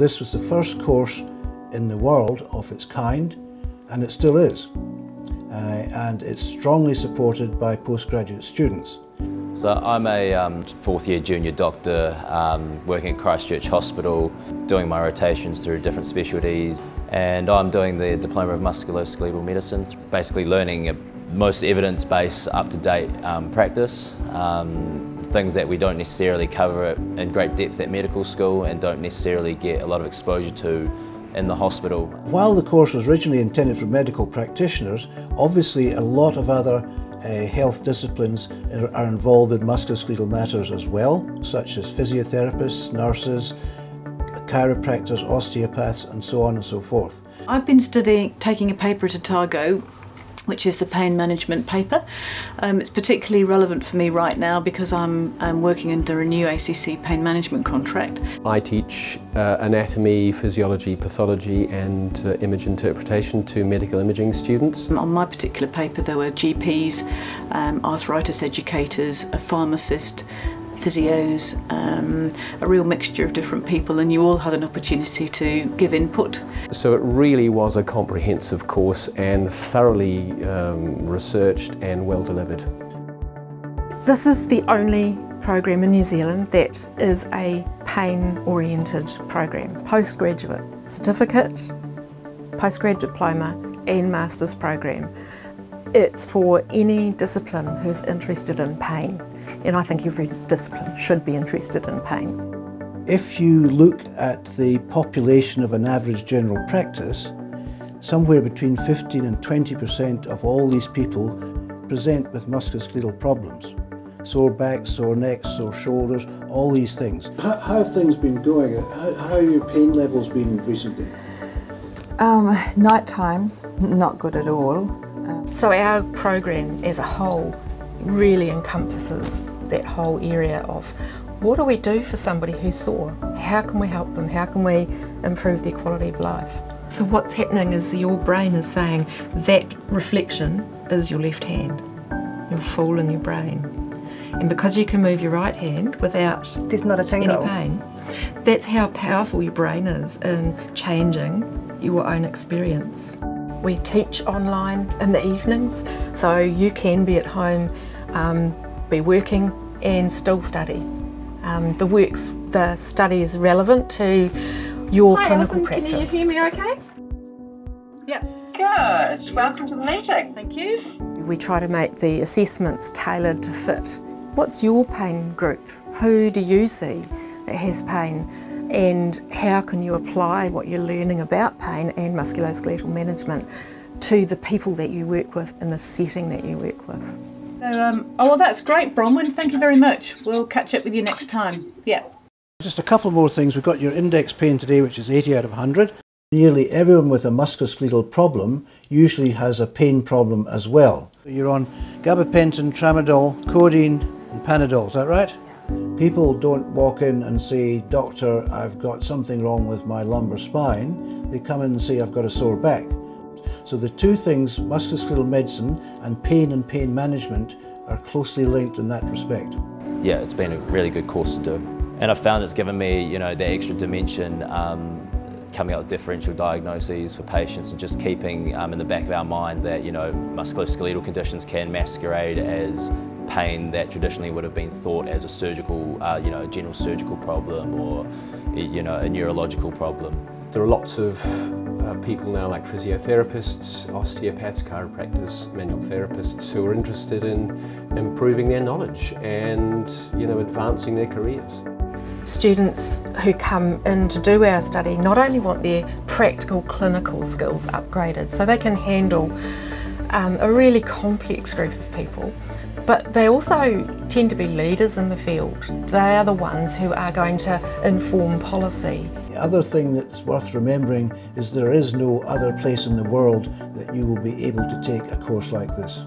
This was the first course in the world of its kind, and it still is. Uh, and it's strongly supported by postgraduate students. So I'm a um, fourth year junior doctor um, working at Christchurch Hospital, doing my rotations through different specialties and I'm doing the Diploma of Musculoskeletal Medicine, basically learning most evidence-based, up-to-date um, practice, um, things that we don't necessarily cover in great depth at medical school and don't necessarily get a lot of exposure to in the hospital. While the course was originally intended for medical practitioners, obviously a lot of other uh, health disciplines are involved in musculoskeletal matters as well, such as physiotherapists, nurses, chiropractors, osteopaths and so on and so forth. I've been studying, taking a paper at Otago which is the pain management paper. Um, it's particularly relevant for me right now because I'm, I'm working under a new ACC pain management contract. I teach uh, anatomy, physiology, pathology and uh, image interpretation to medical imaging students. On my particular paper there were GPs, um, arthritis educators, a pharmacist, physios, um, a real mixture of different people and you all had an opportunity to give input. So it really was a comprehensive course and thoroughly um, researched and well delivered. This is the only program in New Zealand that is a pain oriented program, postgraduate certificate, postgraduate diploma and master's program. It's for any discipline who's interested in pain and I think every discipline should be interested in pain. If you look at the population of an average general practice, somewhere between 15 and 20% of all these people present with musculoskeletal problems. Sore backs, sore necks, sore shoulders, all these things. How, how have things been going? How, how have your pain levels been recently? Um, night time, not good at all. Um, so our program as a whole really encompasses that whole area of what do we do for somebody who's sore? How can we help them? How can we improve their quality of life? So what's happening is your brain is saying that reflection is your left hand. You're fooling your brain. And because you can move your right hand without There's not a tingle. any pain, that's how powerful your brain is in changing your own experience. We teach online in the evenings, so you can be at home um, be working and still study. Um, the works, the study is relevant to your Hi, clinical Alison, practice. Can you hear me okay? Yep. Good. Welcome to the meeting. Thank you. We try to make the assessments tailored to fit. What's your pain group? Who do you see that has pain? And how can you apply what you're learning about pain and musculoskeletal management to the people that you work with in the setting that you work with? So, um, oh, well, that's great, Bronwyn. Thank you very much. We'll catch up with you next time. Yeah. Just a couple more things. We've got your index pain today, which is 80 out of 100. Nearly everyone with a musculoskeletal problem usually has a pain problem as well. You're on gabapentin, tramadol, codeine and Panadol, is that right? People don't walk in and say, Doctor, I've got something wrong with my lumbar spine. They come in and say, I've got a sore back. So the two things, musculoskeletal medicine and pain and pain management, are closely linked in that respect. Yeah, it's been a really good course to do. And I've found it's given me, you know, the extra dimension um, coming up with differential diagnoses for patients and just keeping um, in the back of our mind that, you know, musculoskeletal conditions can masquerade as pain that traditionally would have been thought as a surgical, uh, you know, general surgical problem or, you know, a neurological problem. There are lots of uh, people now like physiotherapists, osteopaths, chiropractors, manual therapists who are interested in improving their knowledge and you know advancing their careers. Students who come in to do our study not only want their practical clinical skills upgraded so they can handle um, a really complex group of people but they also tend to be leaders in the field. They are the ones who are going to inform policy. The other thing that's worth remembering is there is no other place in the world that you will be able to take a course like this.